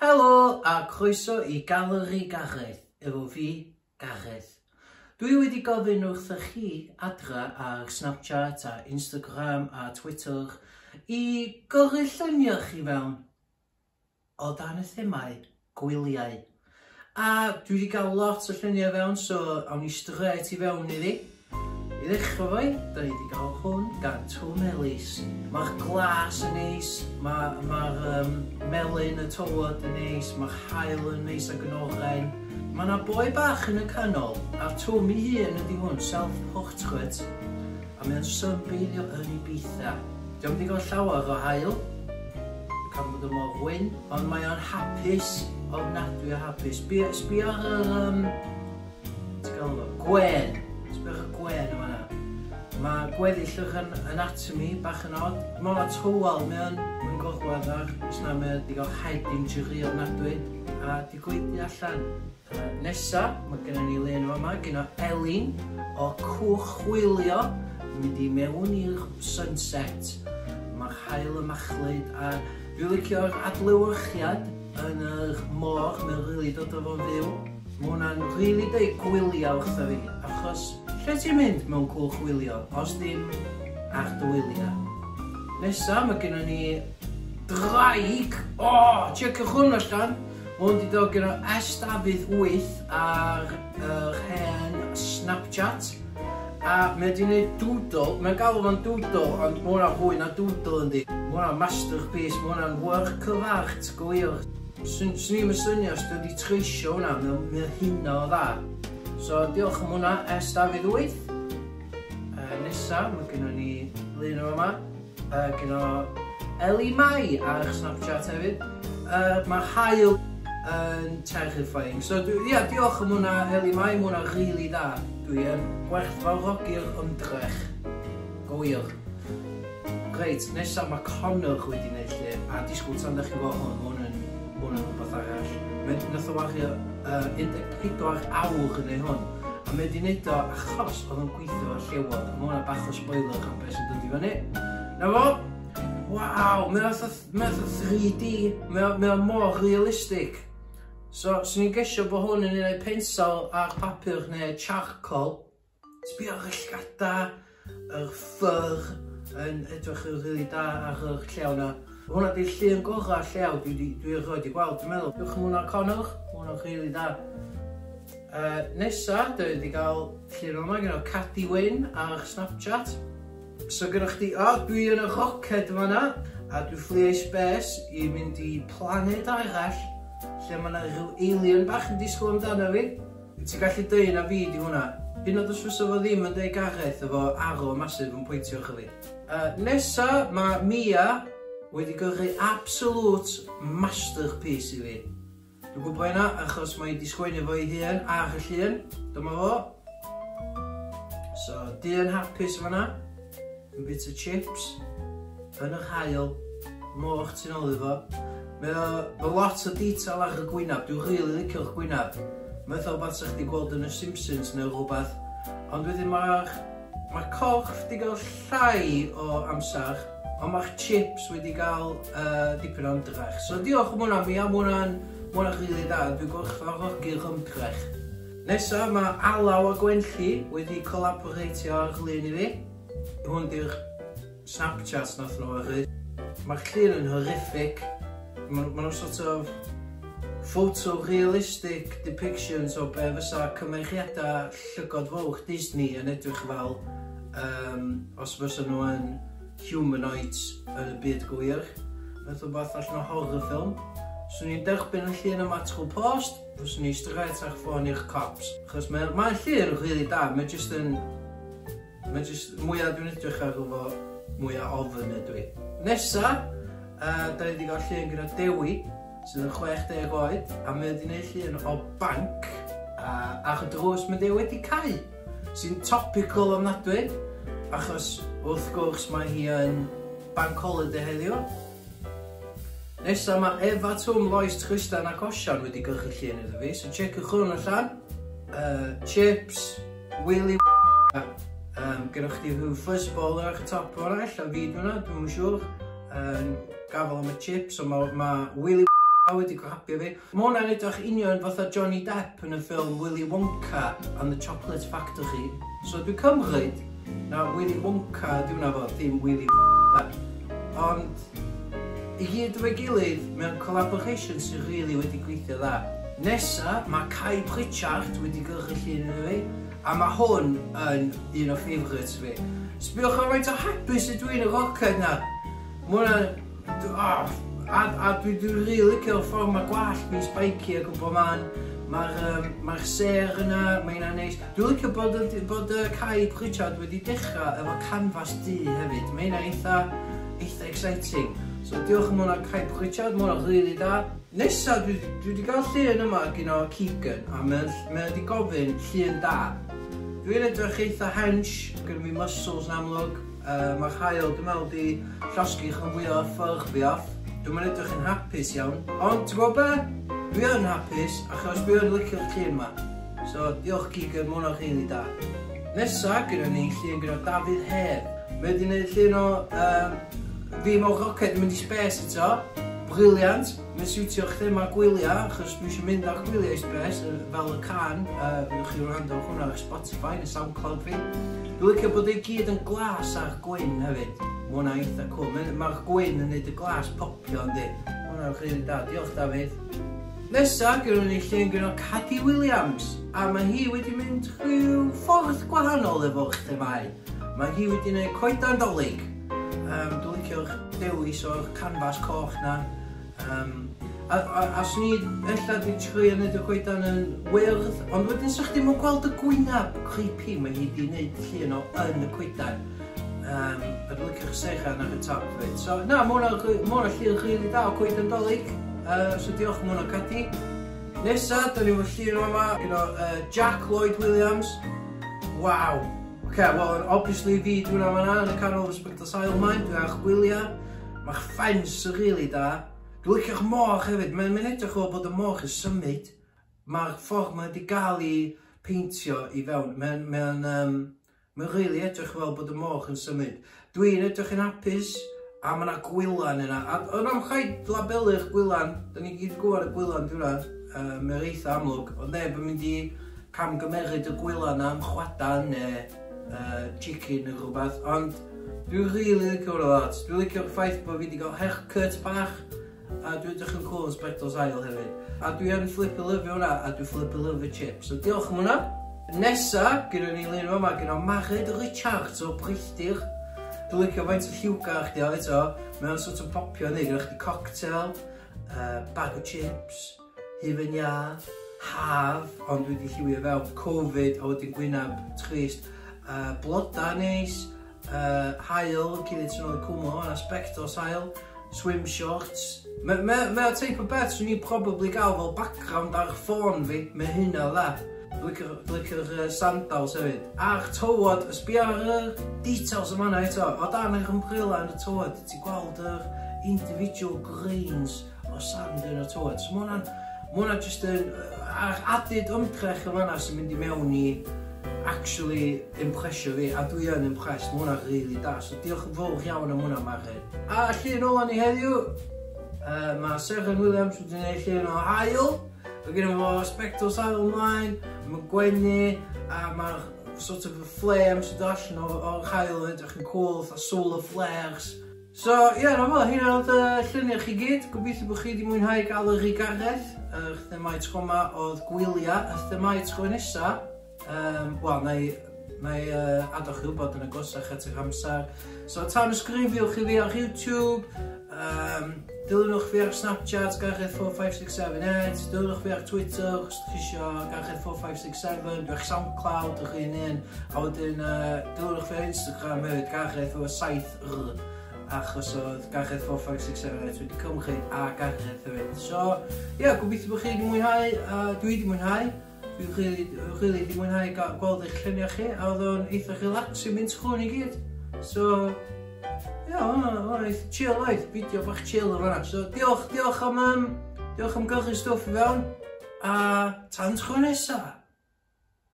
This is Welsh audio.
Helo a croeso i Galeri Gareth, efo fi, Gareth. Dwi wedi gofyn wrthych chi adra ar Snapchat a Instagram a Twitter i gyrru lluniau chi fewn o dan y themau gwyliau. A dwi wedi cael lot o lluniau fewn, so awn ni straight i fewn iddi ddechrau fo, da ni wedi cael hwn gan Tom Ellis. Mae'r glas yn neis, mae'r ma, um, melyn y tywod yn neis, mae'r hael yn neis ag yn oren. Mae yna boi bach yn y canol, a Tom i hun ydi hwn, self-portrait, a mae'n symbeilio yn ei bitha. Diolch wedi cael llawer o hael, gan bod y mor wyn, ond mae o'n hapus, ofnadwy o hapus. Sbi ar yr, um, gwen, mae gweddill o'ch yn anatomy bach yn od. Mae yna trwal mewn, mae'n gorwedd ar, os na mae wedi cael head injury o'r nadwy, a di gweithio allan. A nesa, mae gennym ni le nhw yma, gen o Elin o Cwch Chwilio. mynd i mewn i'r sunset. Mae'r hael y machlyd a dwi'n licio'r adlewyrchiad yn yr môr, mae'n rili really dod o fo'n fyw. Mae hwnna'n rili really deud gwylio wrtho fi, achos Lle ti'n mynd mewn cwch wylio, os ddim ar dy wyliau? Nesa, mae gennym ni draig. O, oh, checiwch hwn allan. Hwn di dod gyda S Dafydd 8 ar yr hen Snapchat. A mae wedi gwneud doodle, mae'n galw fo'n doodle, ond mae hwnna fwy na doodle yndi. Mae hwnna masterpiece, mae hwnna'n work of art, gwir. Swn i'n mysynio os dwi wedi treisio hwnna, mae'n hynna o dda. So diolch am hwnna S Dafydd 8. Uh, nesa, mae gennym ni lun o yma. Uh, gyno Eli Mai ar eich Snapchat hefyd. Uh, mae hael yn terrifying. So dwi, ia, diolch am hwnna Eli Mai, mae hwnna'n rili really da. Dwi yn gwerthfawrogi'r ymdrech. Gwyr. wir. Reit, nesaf mae Connor wedi gwneud lle, a disgwyl tan ddech chi fod hwn, hwn yn, hwn yn rhywbeth arall. Nath o wario uh, 14 awr yn ei hwn. A mae wedi gwneud o achos oedd o'n gweithio ar llewod, a mae hwnna bach o spoiler am beth sy'n dod i fyny. Na fo? Waw, mae oedd 3D, mae oedd mor realistig. So, sy'n ni'n gesio bod hwn yn ei pensel ar papur neu charcoal. Sbio ar y llgada, yr ffyr, yn edrych yn rili really da ar y llew na. Hwna di llun gorau llew dwi wedi dwi roi wedi gweld, dwi'n meddwl. Dwi'n mwyn o'r conwch, mwyn o'r chili da. Uh, nesa, dwi wedi cael llun o'n gyda Caddy Wyn ar Snapchat. So gyda chdi, o, oh, dwi yn y roced yma na, a dwi fflio i space i mynd i planed arall, lle mae yna rhyw alien bach yn disgwyl amdano fi. Ti'n gallu dweud na fi di hwnna, Hyn oedd os fysa fo ddim yn dweud Gareth efo arw masif yn pwyntio chi fi. Uh, nesa, mae Mia wedi gyrru absolute masterpiece i fi. Dwi'n gwybod hynna achos mae wedi sgwennu fo ei hun ar y llun. Dyma fo. So, di yn hapus yma na. Yn bit o chips. Yn yr hael. Moch ti'n ôl fo. Mae o ma lot o detail ar y gwynaf. Dwi'n rili really licio'r gwynaf. Mae o beth sa'ch di gweld yn y Simpsons neu rhywbeth. Ond wedyn mae'r ma, corff di gael llai o amser ond mae'ch chips wedi cael uh, dipyn o'n drech. So diolch am hwnna mi, am hwnna'n hwnna'n rili da, dwi'n gwerthfarogi'r ymdrech. Nesa, mae Alaw a Gwenlli wedi colaboratio ar llun i fi. Hwn di'r Snapchat nath nhw ar hyn. Mae'r llun yn horrific. Mae nhw'n sort of photorealistic depictions o be fysa cymeriadau llygod fawch Disney yn edrych fel um, os fysa nhw yn humanoids yn y byd gwir, fath o beth allan o horror film. Swn i'n derbyn y llun yma trwy post, fyswn i'n straight ar ffôn i'r cops. Chos mae'r mae llun yn really da, mae jyst yn... Mae jyst mwyaf dwi'n edrych ar efo mwyaf ofyn ydw i. Nesa, uh, da ni wedi cael llun gyda Dewi, sydd yn 60 oed, a mae wedi gwneud llun o banc, a ach y drws mae Dewi wedi cael, sy'n topical am ofnadwy, achos Wrth gwrs mae hi yn bank holiday heddiw. Nesaf mae Efa Twm, Lois Tristan ac Osian wedi gyrchu llun iddo fi, so checwch hwn allan. Uh, chips, Willy um, Gyda chi rhyw fuzzball ar y top o'r all, a fi dwi'n dwi'n siŵr. Um, gafel am y chips, so mae ma Willy a wedi grabio fi. Mae hwnna'n edrych union fatha Johnny Depp yn y ffilm Willy Wonka and the Chocolate Factory. So dwi'n cymryd Na, Willy Wonka, di hwnna fo, ddim Willy Wonka. Ond, i gyd o'i gilydd, mewn collaboration sy'n rili really wedi gweithio dda. Nesa, mae Kai Pritchard wedi gyrchu llun yn fi, a mae hwn yn un o favourites fi. Sbiwch ar faint o hapus ydw i'n y roced na. Mae hwnna... Oh, a, a dwi dwi'n rili really licio'r ffordd mae gwallt fi'n spiky ac yn bod ma'n Mae'r um, ma ser yna, mae hynna'n neis. Dwi'n licio bod, bod y Kai Pritchard wedi dechrau efo canfas du hefyd. Mae hynna eitha, eitha exciting. So diolch am hwnna Kai Pritchard, mwyn hwnna'n rili da. Nesa, dwi, dwi wedi cael llun yma gyda Keegan, a mae'n mae wedi gofyn llun da. Dwi'n edrych eitha hench, gyda mi muscles yn amlwg. Uh, mae'r hael, dwi'n meddwl, di llosgu chan fwy o ffyrch fi off. Dwi'n edrych yn hapus iawn. Ond, ti'n gwybod be? Dwi yn hapus, achos dwi yn licio'r llun yma. So, diolch Giger, mae hwnna'n rili da. Nesa, gyda ni llun gyda David Hedd. Mae wedi gwneud llun o... Um, fi mewn roced yn mynd i space eto. Briliant. Mae'n siwtio chdi yma gwyliau, achos dwi eisiau mynd ar gwyliau i space, fel y can. Uh, Fyddwch chi wrando ar hwnna ar Spotify neu Soundcloud fi. Dwi'n licio bod ei gyd yn glas a'r gwyn hefyd. Mae hwnna eitha cool. Mae'r gwyn yn neud y glas popio, yndi. Mae hwnna'n rili da. Diolch, David. Nesa, gyda ni llun gyda Caddy Williams, a mae hi wedi mynd rhyw ffordd gwahanol efo chtemau. Mae hi wedi gwneud coedan dolyg. Um, Dwi'n licio'r dewis o'r canfas coch na. Um, a, a, a swn i, ella dwi trwy yn edrych coedan yn wyrdd, ond wedyn sa'ch ddim yn gweld y gwynab creepy mae hi wedi gwneud llun o yn y coedan. Um, a dwi'n licio'r sechan ar y top. fyd. So, na, mae hwnna'n llun rili da o coedan dolyg. Uh, so diolch mwyn o Cadi. Nesa, da ni'n llun o'n yma, gyda uh, Jack Lloyd Williams. Waw. OK, well, obviously fi dwi'n am yna yn y canol respect Sail maen, dwi'n eich gwylio. Mae'ch ffens yn rili da. Dwi'n licio'ch moch hefyd, mae'n mynd edrych o bod y moch yn symud. Mae'r ffordd mae wedi gael ei peintio i fewn, mae'n mae um, mae rili edrych fel bod y moch yn symud. Dwi'n edrych yn hapus, A mae yna gwylan yna. A o'n amchai labelu'ch gwylan, da ni gyd gwybod y gwylan dwi'n rhaid, uh, mae'r eitha amlwg, ond neb yn mynd i camgymeriad y gwylan am chwadan neu uh, chicken neu rhywbeth, ond dwi'n rili really licio'r lot. Dwi'n licio'r ffaith bod fi wedi cael haircut bach, a dwi'n edrych yn cool yn Spectors Isle hefyd. A dwi yn flippy lyfio hwnna, a dwi'n flippy lyfio chips. So diolch am hwnna. Nesa, gyda ni lun yma, gyda Mared Richards o Brylltir. Dwi'n licio faint o lliwga chdi o eto. Mae o'n sort of popio ni. gyda chdi cocktail, uh, bag o chips, hif yn ia, haf, ond dwi wedi lliwio fel Covid a wedyn gwynaf trist. Uh, bloda neis, uh, hael, cydyd sy'n o'r cwmlo, a spectos hael, swim shorts, Mae o teip o beth swn i'n probably gael fel background ar ffôn fi, mae hynna dda. Blicio'r uh, sandals hefyd. A'r tywod, sbio ar y details yma na eto. O dan yr ymbrilla yn y tywod, ti'n gweld yr individual grains o sand yn y tywod. So mae hwnna'n just yn uh, added ymdrech yma na sy'n mynd i mewn i actually impresio fi, a dwi yn impressed, mae hwnna'n really da, so diolch yn fawr iawn am hwnna, Mari. A llun ola ni heddiw, Uh, mae Serchan Williams wedi gwneud llun o hael. Mae gen i fo spectals hael ymlaen, mae gwenu, a mae'r sort of flames sydd allan o'r hael yn edrych yn cool, a solar flares. So, ie, yeah, na fo, hynna oedd y uh, lluniau chi gyd. Gobeithio bod chi wedi mwynhau gael yr i gareth. Yr er, themau tro yma oedd gwyliau. Y themau tro nesaf, um, wel, neu Mae uh, adwch chi wybod yn agosach at eich amser. So tan ysgrifiwch i fi ar YouTube, Um, dilynwch fi ar Snapchat, garchedd 4567 dilynwch fi ar Twitter, os ydych chi isio garchedd 4567, dwi Soundcloud, ych chi'n un, a wedyn uh, dilynwch fi ar Instagram hefyd, garchedd o achos oedd garchedd 4567 e, wedi cymryd a garchedd hefyd. So, ie, yeah, gobeithio bod chi wedi mwynhau, a dwi wedi mwynhau, dwi'n rili really wedi mwynhau gweld eich lluniau chi, a oedd o'n eitha relax i mynd chlwn i gyd. So, ia, hwnna, hwnna eith chill oedd, fideo bach chill o fanna. So, diolch, diolch am, um, diolch am gyrchu stwff i fewn, a tan tro nesaf.